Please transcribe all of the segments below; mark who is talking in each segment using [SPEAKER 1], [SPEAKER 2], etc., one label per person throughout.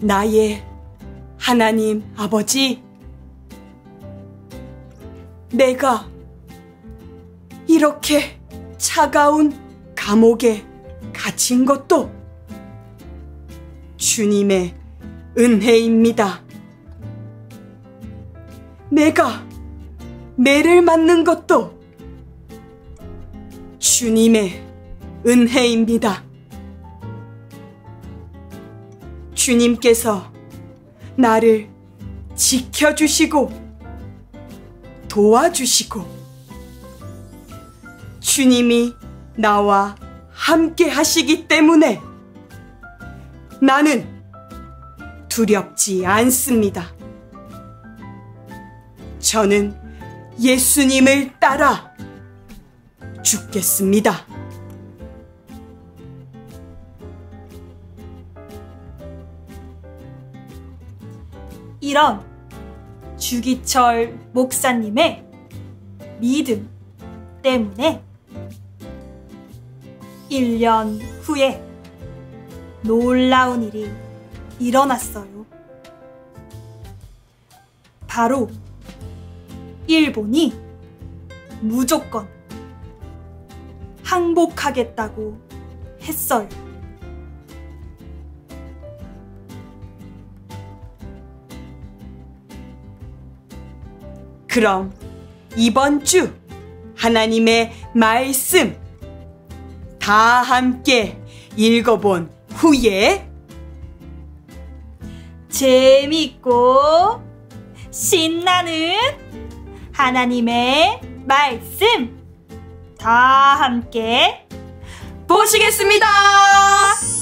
[SPEAKER 1] 나의 하나님 아버지, 내가 이렇게 차가운 감옥에 갇힌 것도 주님의 은혜입니다. 내가 매를 맞는 것도 주님의 은혜입니다. 주님께서 나를 지켜주시고 도와주시고 주님이 나와 함께 하시기 때문에 나는 두렵지 않습니다. 저는 예수님을 따라 죽겠습니다.
[SPEAKER 2] 이런 주기철 목사님의 믿음 때문에 1년 후에 놀라운 일이 일어났어요. 바로 일본이 무조건 항복하겠다고 했어요.
[SPEAKER 1] 그럼 이번 주 하나님의 말씀 다 함께 읽어본 후에
[SPEAKER 2] 재밌고 신나는 하나님의 말씀 다 함께
[SPEAKER 1] 보시겠습니다.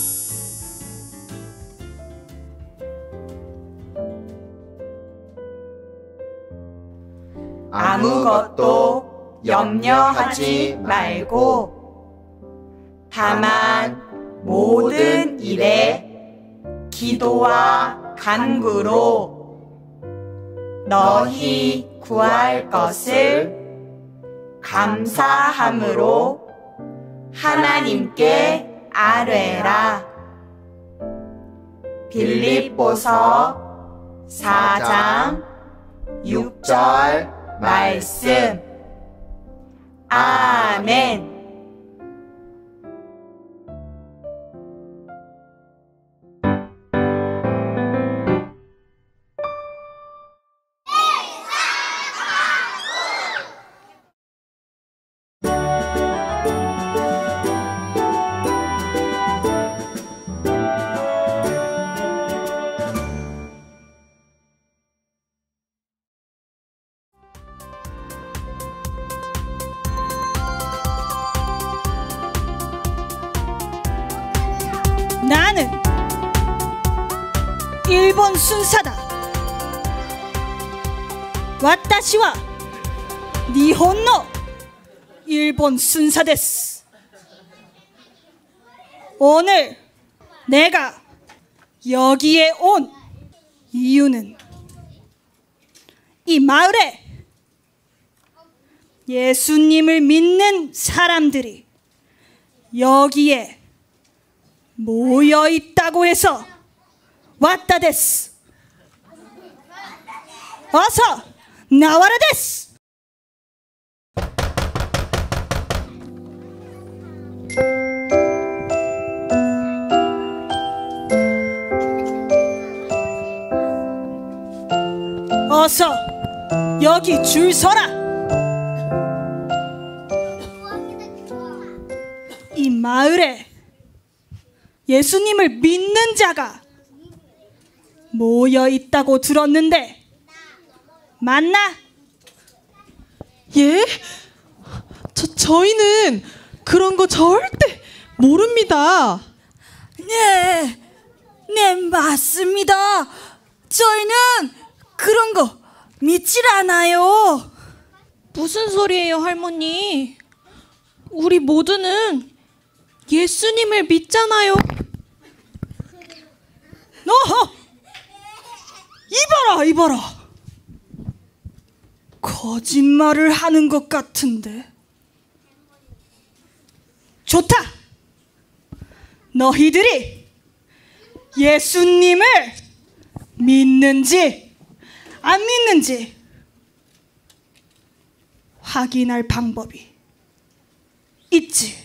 [SPEAKER 1] 아무것도 염려하지 말고 다만 모든 일에 기도와 간구로 너희 구할 것을 감사함으로 하나님께 아뢰라. 빌립보서 4장 6절 말씀. 아멘.
[SPEAKER 3] 사다. 와타시와 니혼노 일본 순사 데스. 오늘 내가 여기에 온 이유는 이 마을에 예수님을 믿는 사람들이 여기에 모여 있다고 해서 왔다 데스. 어서 나와라 데스. 어서 여기 줄 서라. 이 마을에 예수님을 믿는 자가 모여 있다고 들었는데 맞나?
[SPEAKER 4] 예? 저, 저희는 그런 거 절대 모릅니다.
[SPEAKER 3] 네, 네 맞습니다. 저희는 그런 거 믿질 않아요.
[SPEAKER 4] 무슨 소리예요, 할머니? 우리 모두는 예수님을 믿잖아요.
[SPEAKER 3] 어허! 이봐라, 이봐라. 거짓말을 하는 것 같은데. 좋다. 너희들이 예수님을 믿는지 안 믿는지 확인할 방법이 있지.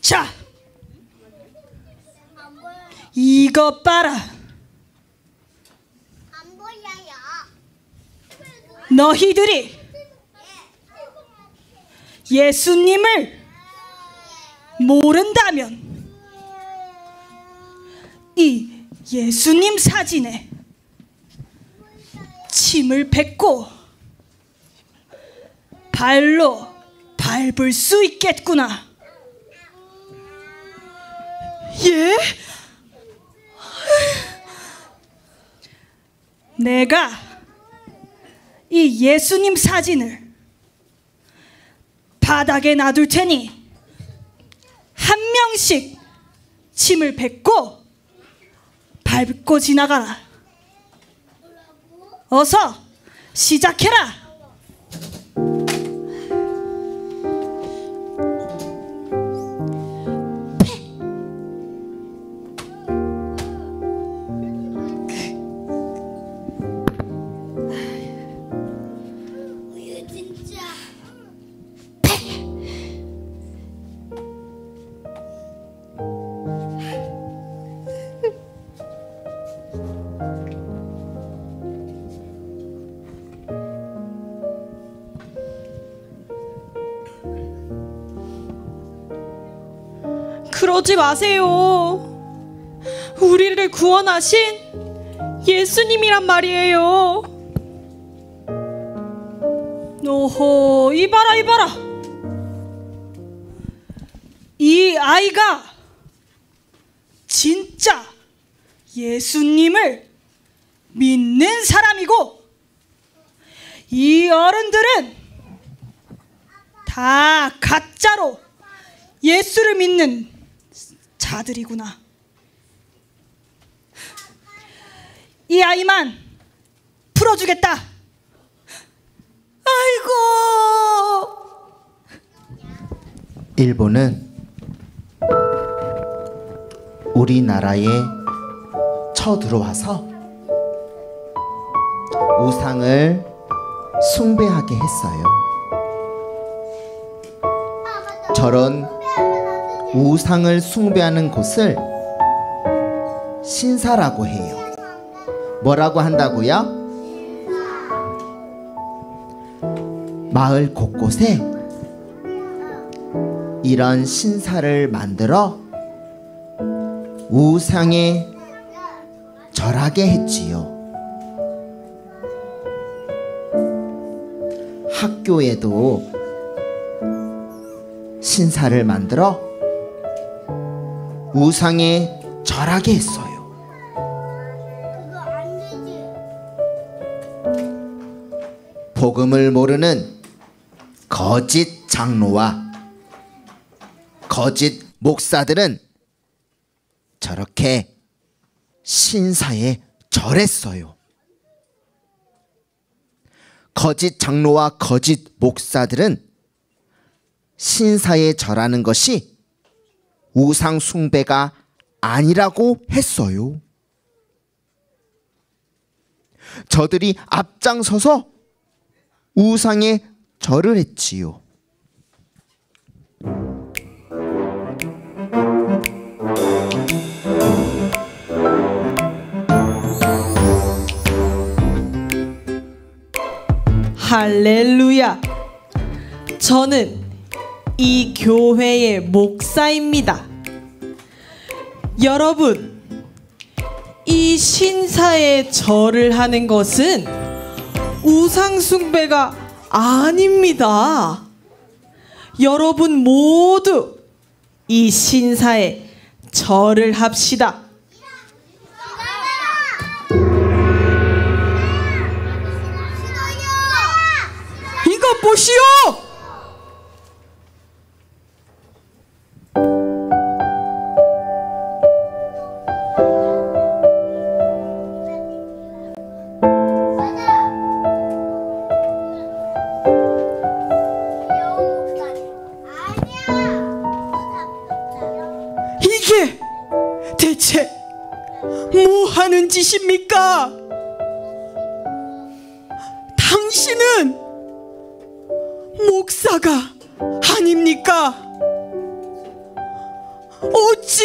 [SPEAKER 3] 자, 이것 봐라.
[SPEAKER 5] 안 보여요.
[SPEAKER 3] 너희들이 예수님을 모른다면 이 예수님 사진에 침을 뱉고 발로 밟을 수 있겠구나. 예? 내가 이 예수님 사진을 바닥에 놔둘 테니 한 명씩 침을 뱉고 밟고 지나가라. 어서 시작해라.
[SPEAKER 4] 그러지 마세요. 우리를 구원하신 예수님이란 말이에요.
[SPEAKER 3] 오호 이봐라 이봐라 이 아이가 진짜 예수님을 믿는 사람이고 이 어른들은 다 가짜로 예수를 믿는 자들이구나. 이 아이만 풀어주겠다. 아이고!
[SPEAKER 6] 일본은 우리나라에 쳐들어와서 우상을 숭배하게 했어요. 저런 우상을 숭배하는 곳을 신사라고 해요. 뭐라고 한다고요? 마을 곳곳에 이런 신사를 만들어 우상에 절하게 했지요. 학교에도 신사를 만들어 우상에 절하게 했어요.
[SPEAKER 5] 그거 안 되지.
[SPEAKER 6] 복음을 모르는 거짓 장로와 거짓 목사들은 저렇게 신사에 절했어요. 거짓 장로와 거짓 목사들은 신사에 절하는 것이 우상 숭배가 아니라고 했어요. 저들이 앞장서서 우상에 절을 했지요.
[SPEAKER 7] 할렐루야. 저는 이 교회의 목사입니다. 여러분, 이 신사에 절을 하는 것은 우상숭배가 아닙니다. 여러분 모두 이 신사에 절을 합시다.
[SPEAKER 3] 이것 보시오
[SPEAKER 1] 짓입니까? 당신은 목사가 아닙니까? 어찌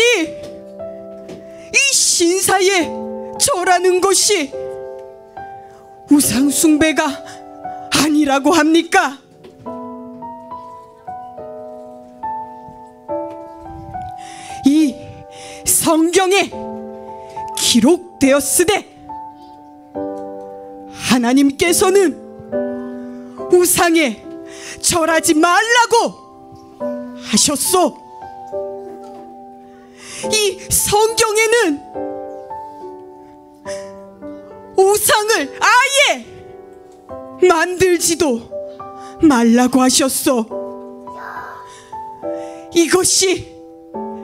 [SPEAKER 1] 이 신사에 절하는 것이 우상숭배가 아니라고 합니까? 이 성경에 기록 되었으되 하나님께서는 우상에 절하지 말라고 하셨소. 이 성경에는 우상을 아예 만들지도 말라고 하셨소. 이것이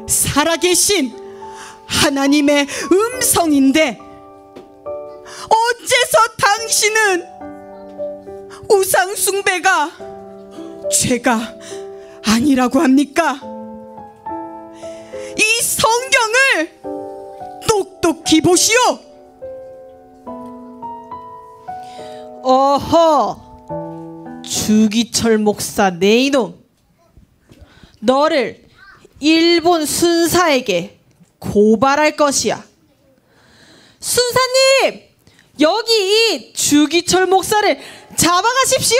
[SPEAKER 1] 살아계신 하나님의 음성인데 어째서 당신은 우상숭배가 죄가 아니라고 합니까? 이 성경을 똑똑히 보시오.
[SPEAKER 7] 어허 주기철 목사 네 이놈 너를 일본 순사에게 고발할 것이야 순사님 여기 이 주기철 목사를 잡아가십시오.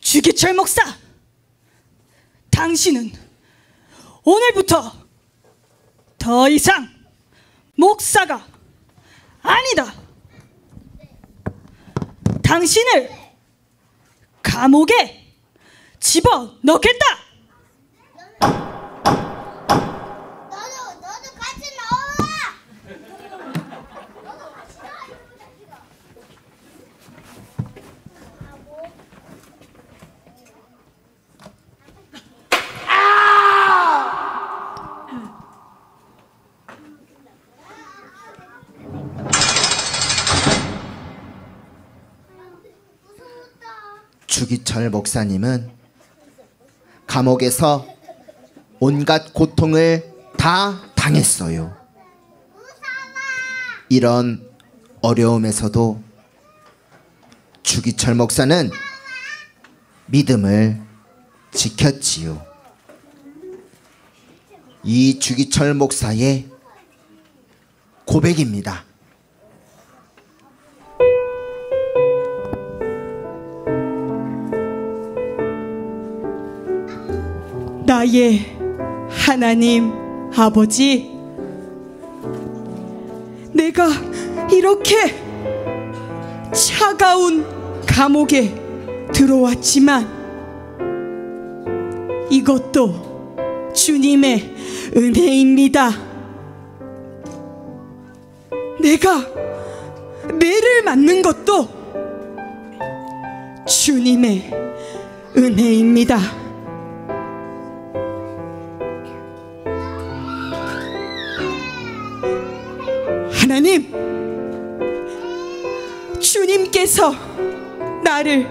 [SPEAKER 1] 주기철 목사, 당신은 오늘부터 더 이상 목사가 아니다. 당신을 감옥에 집어 넣겠다.
[SPEAKER 8] 너도 너도 같이 나와.
[SPEAKER 6] 주기철 목사님은 감옥에서 온갖 고통을 다 당했어요. 이런 어려움에서도 주기철 목사는 믿음을 지켰지요. 이 주기철 목사의 고백입니다.
[SPEAKER 1] 나의 하나님 아버지, 내가 이렇게 차가운 감옥에 들어왔지만 이것도 주님의 은혜입니다. 내가 매를 맞는 것도 주님의 은혜입니다. 하나님, 주님께서 나를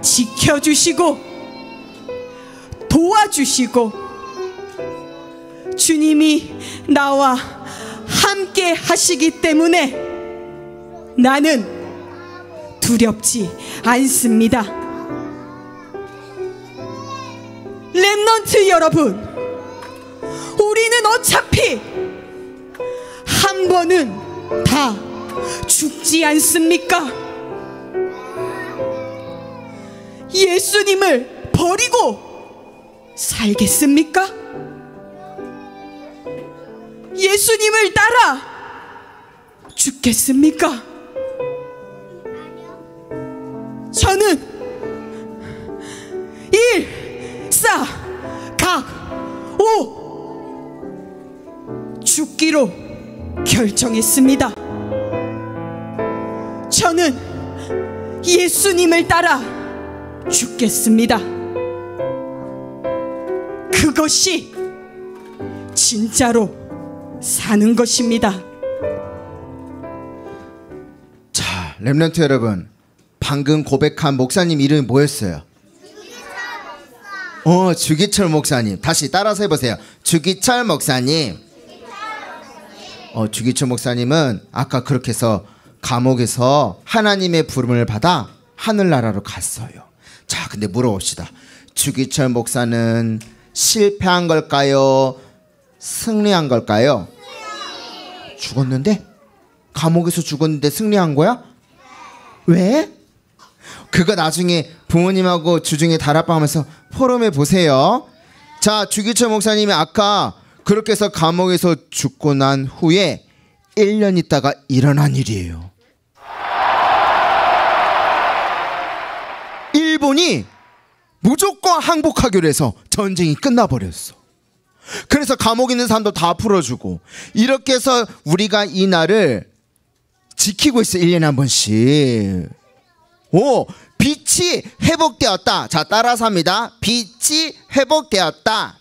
[SPEAKER 1] 지켜주시고 도와주시고 주님이 나와 함께 하시기 때문에 나는 두렵지 않습니다. Remnant 여러분, 우리는 어차피 한 번은 다 죽지 않습니까? 예수님을 버리고 살겠습니까? 예수님을 따라 죽겠습니까? 저는 결정했습니다. 저는 예수님을 따라 죽겠습니다. 그것이 진짜로 사는 것입니다.
[SPEAKER 6] 자, 렘넌트 여러분, 방금 고백한 목사님 이름이 뭐였어요? 어, 주기철 목사님. 다시 따라서 해보세요. 주기철 목사님. 어, 주기철 목사님은 아까 그렇게 해서 감옥에서 하나님의 부름을 받아 하늘나라로 갔어요. 자, 근데 물어봅시다. 주기철 목사는 실패한 걸까요? 승리한 걸까요? 죽었는데? 감옥에서 죽었는데 승리한 거야? 왜? 그거 나중에 부모님하고 주중에 다락방 하면서 포럼해 보세요. 자, 주기철 목사님이 아까 그렇게 해서 감옥에서 죽고 난 후에 1년 있다가 일어난 일이에요. 일본이 무조건 항복하기로 해서 전쟁이 끝나버렸어. 그래서 감옥에 있는 사람도 다 풀어주고 이렇게 해서 우리가 이 날을 지키고 있어 1년에 한 번씩. 오, 빛이 회복되었다. 자, 따라서 합니다. 빛이 회복되었다.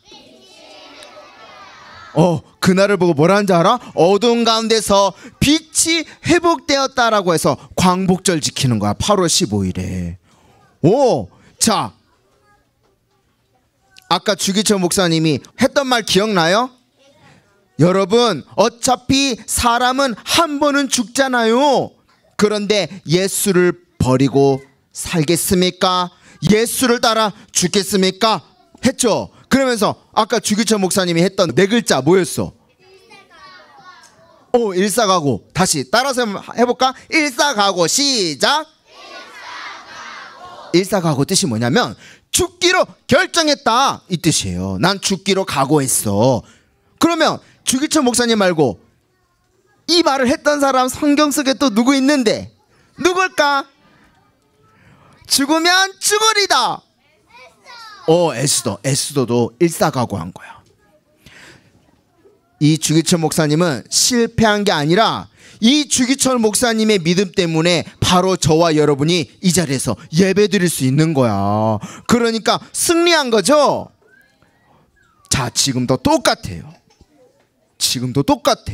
[SPEAKER 6] 어, 그날을 보고 뭐라는지 알아? 어두운 가운데서 빛이 회복되었다라고 해서 광복절 지키는 거야. 8월 15일에. 오, 자. 아까 주기철 목사님이 했던 말 기억나요? 여러분, 어차피 사람은 한 번은 죽잖아요. 그런데 예수를 버리고 살겠습니까? 예수를 따라 죽겠습니까? 했죠. 그러면서 아까 주기철 목사님이 했던 네 글자 뭐였어? 오, 일사가고. 다시 따라서 해볼까? 일사가고 시작. 일사가고 뜻이 뭐냐면 죽기로 결정했다 이 뜻이에요. 난 죽기로 각오했어. 그러면 주기철 목사님 말고 이 말을 했던 사람 성경 속에 또 누구 있는데 누굴까? 죽으면 죽으리다. 어 에스더 에스더도 일사각오한 거야. 이 주기철 목사님은 실패한 게 아니라 이 주기철 목사님의 믿음 때문에 바로 저와 여러분이 이 자리에서 예배 드릴 수 있는 거야. 그러니까 승리한 거죠? 자, 지금도 똑같아요. 지금도 똑같아.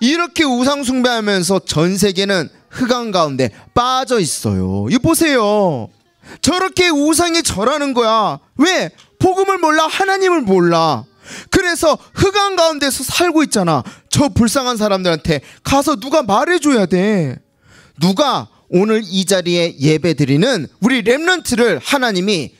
[SPEAKER 6] 이렇게 우상숭배하면서 전 세계는 흑암 가운데 빠져 있어요. 이 보세요. 저렇게 우상에 절하는 거야. 왜? 복음을 몰라, 하나님을 몰라. 그래서 흑암 가운데서 살고 있잖아. 저 불쌍한 사람들한테 가서 누가 말해줘야 돼. 누가 오늘 이 자리에 예배 드리는 우리 랩런트를 하나님이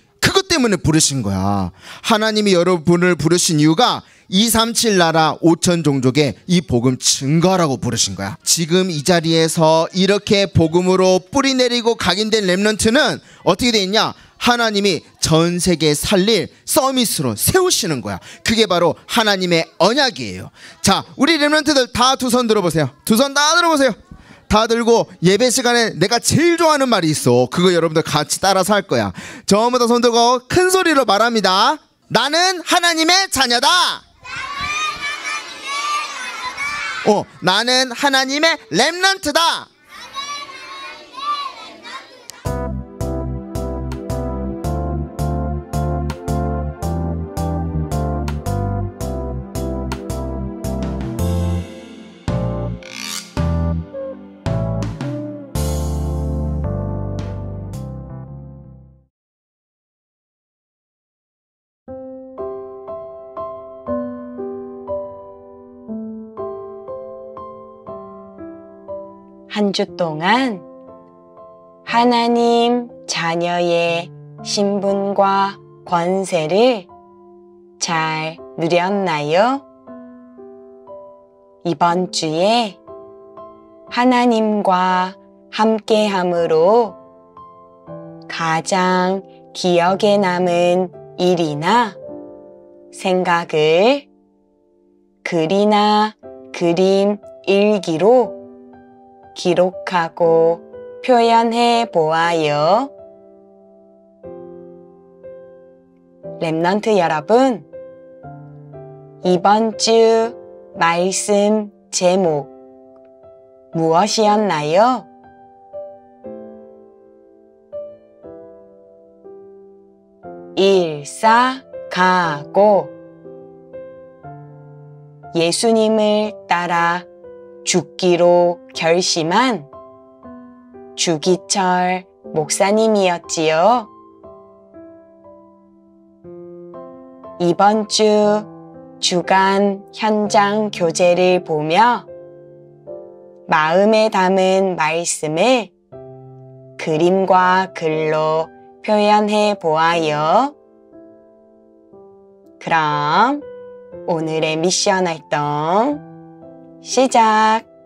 [SPEAKER 6] 때문에 부르신 거야. 하나님이 여러분을 부르신 이유가 237 나라 5천 종족의 이 복음 증거라고 부르신 거야. 지금 이 자리에서 이렇게 복음으로 뿌리 내리고 각인된 랩런트는 어떻게 돼 있냐? 하나님이 전 세계에 살릴 서밋으로 세우시는 거야. 그게 바로 하나님의 언약이에요. 자, 우리 랩런트들 다 두 손 들어보세요. 두 손 다 들어보세요. 다 들고 예배 시간에 내가 제일 좋아하는 말이 있어. 그거 여러분들 같이 따라서 할 거야. 처음부터 손 들고 큰 소리로 말합니다. 나는 하나님의 자녀다. 어, 나는 하나님의 랩런트다.
[SPEAKER 9] 한주 동안 하나님 자녀의 신분과 권세를 잘 누렸나요? 이번 주에 하나님과 함께함으로 가장 기억에 남은 일이나 생각을 글이나 그림 일기로 기록하고 표현해 보아요. 랩넌트 여러분, 이번 주 말씀 제목 무엇이었나요? 일사가고 예수님을 따라 죽기로 결심한 주기철 목사님이었지요. 이번 주 주간 현장 교재를 보며 마음에 담은 말씀을 그림과 글로 표현해 보아요. 그럼 오늘의 미션 활동 시작!